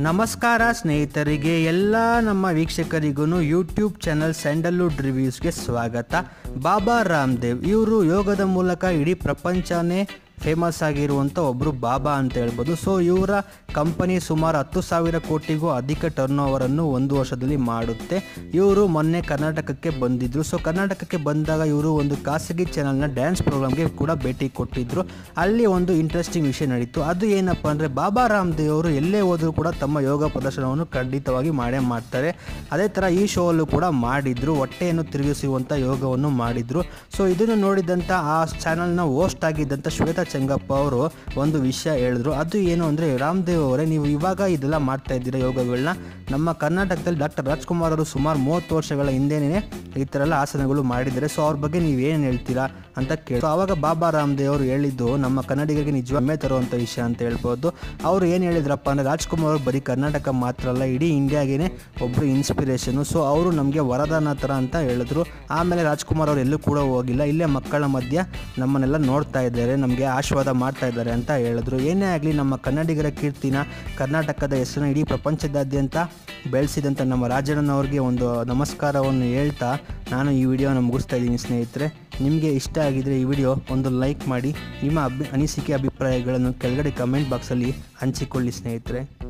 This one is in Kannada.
ನಮಸ್ಕಾರ ಸ್ನೇಹಿತರಿಗೆ, ಎಲ್ಲ ನಮ್ಮ ವೀಕ್ಷಕರಿಗೂ ಯೂಟ್ಯೂಬ್ ಚಾನಲ್ ಸ್ಯಾಂಡಲ್ವುಡ್ ರಿವ್ಯೂಸ್ಗೆ ಸ್ವಾಗತ. ಬಾಬಾ ರಾಮ್ದೇವ್ ಇವರು ಯೋಗದ ಮೂಲಕ ಇಡೀ ಪ್ರಪಂಚನೇ ಫೇಮಸ್ ಆಗಿರುವಂಥ ಒಬ್ಬರು ಬಾಬಾ ಅಂತ ಹೇಳ್ಬೋದು. ಸೊ ಇವರ ಕಂಪನಿ ಸುಮಾರು ಹತ್ತು ಸಾವಿರ ಕೋಟಿಗೂ ಅಧಿಕ ಟರ್ನ್ ಓವರನ್ನು ಒಂದು ವರ್ಷದಲ್ಲಿ ಮಾಡುತ್ತೆ. ಇವರು ಮೊನ್ನೆ ಕರ್ನಾಟಕಕ್ಕೆ ಬಂದಿದ್ದರು ಸೊ ಕರ್ನಾಟಕಕ್ಕೆ ಬಂದಾಗ ಇವರು ಒಂದು ಖಾಸಗಿ ಚಾನಲ್ನ ಡ್ಯಾನ್ಸ್ ಪ್ರೋಗ್ರಾಮ್ಗೆ ಕೂಡ ಭೇಟಿ ಕೊಟ್ಟಿದ್ದರು ಅಲ್ಲಿ ಒಂದು ಇಂಟ್ರೆಸ್ಟಿಂಗ್ ವಿಷಯ ನಡೀತು. ಅದು ಏನಪ್ಪ ಅಂದರೆ, ಬಾಬಾ ರಾಮ್ದೇವ್ ಅವರು ಎಲ್ಲೇ ಹೋದರೂ ಕೂಡ ತಮ್ಮ ಯೋಗ ಪ್ರದರ್ಶನವನ್ನು ಖಂಡಿತವಾಗಿ ಮಾಡೇ ಮಾಡ್ತಾರೆ. ಅದೇ ಥರ ಈ ಶೋಲ್ಲೂ ಕೂಡ ಮಾಡಿದ್ರು. ಹೊಟ್ಟೆಯನ್ನು ತಿರುಗಿಸುವಂಥ ಯೋಗವನ್ನು ಮಾಡಿದ್ರು. ಸೊ ಇದನ್ನು ನೋಡಿದಂಥ ಆ ಚಾನಲ್ನ ಹೋಸ್ಟ್ ಆಗಿದ್ದಂಥ ಶ್ವೇತಾ ಚೆಂಗಪ್ಪ ಅವರು ಒಂದು ವಿಷಯ ಹೇಳಿದ್ರು. ಅದು ಏನು ಅಂದರೆ, ರಾಮದೇವ್ ಅವರೇ, ನೀವು ಇವಾಗ ಇದೆಲ್ಲ ಮಾಡ್ತಾ ಇದ್ದೀರಾ ಯೋಗಗಳನ್ನ? ನಮ್ಮ ಕರ್ನಾಟಕದಲ್ಲಿ ಡಾಕ್ಟರ್ ರಾಜ್ಕುಮಾರ್ ಅವರು ಸುಮಾರು ಮೂವತ್ತು ವರ್ಷಗಳ ಹಿಂದೆನೇ ಈ ಥರ ಎಲ್ಲ ಆಸನಗಳು ಮಾಡಿದರೆ ಸೊ ಅವ್ರ ಬಗ್ಗೆ ಏನು ಹೇಳ್ತೀರಾ ಅಂತ ಕೇಳಿ. ಆವಾಗ ಬಾಬಾ ರಾಮದೇವ್ ಅವರು ಹೇಳಿದ್ದು, ನಮ್ಮ ಕನ್ನಡಿಗರಿಗೆ ನಿಜ ಹೆಮ್ಮೆ ತರುವಂಥ ವಿಷಯ ಅಂತ ಹೇಳ್ಬೋದು. ಅವರು ಏನು ಹೇಳಿದ್ರಪ್ಪ ಅಂದರೆ, ರಾಜ್ಕುಮಾರ್ ಅವರು ಬರೀ ಕರ್ನಾಟಕ ಮಾತ್ರ ಅಲ್ಲ, ಇಡೀ ಇಂಡಿಯಾಗೇನೆ ಒಬ್ಬರು ಇನ್ಸ್ಪಿರೇಷನು ಸೊ ಅವರು ನಮಗೆ ವರದಾನ ಥರ ಅಂತ ಹೇಳಿದ್ರು. ಆಮೇಲೆ ರಾಜ್ಕುಮಾರ್ ಅವರು ಎಲ್ಲೂ ಕೂಡ ಹೋಗಿಲ್ಲ. ಇಲ್ಲೇ ಮಕ್ಕಳ ಮಧ್ಯ ನಮ್ಮನ್ನೆಲ್ಲ ನೋಡ್ತಾ ಇದ್ದಾರೆ, ನಮಗೆ ಆಶೀರ್ವಾದ ಮಾಡ್ತಾ ಇದ್ದಾರೆ ಅಂತ ಹೇಳಿದ್ರು. ಏನೇ ಆಗಲಿ, ನಮ್ಮ ಕನ್ನಡಿಗರ ಕೀರ್ತಿನ ಕರ್ನಾಟಕದ ಹೆಸರನ್ನ ಇಡೀ ಪ್ರಪಂಚದಾದ್ಯಂತ ಬೆಳೆಸಿದಂಥ ನಮ್ಮ ರಾಜಣ್ಣನವ್ರಿಗೆ ಒಂದು ನಮಸ್ಕಾರವನ್ನು ಹೇಳ್ತಾ ನಾನು ಈ ವಿಡಿಯೋನ ಮುಗಿಸ್ತಾ ಇದ್ದೀನಿ ಸ್ನೇಹಿತರೆ. ನಿಮಗೆ ಇಷ್ಟ ಆಗಿದರೆ ಈ ವಿಡಿಯೋ ಒಂದು ಲೈಕ್ ಮಾಡಿ. ನಿಮ್ಮ ಅಭಿ ಅನಿಸಿಕೆ ಅಭಿಪ್ರಾಯಗಳನ್ನು ಕೆಳಗಡೆ ಕಮೆಂಟ್ ಬಾಕ್ಸಲ್ಲಿ ಹಂಚಿಕೊಳ್ಳಿ ಸ್ನೇಹಿತರೆ.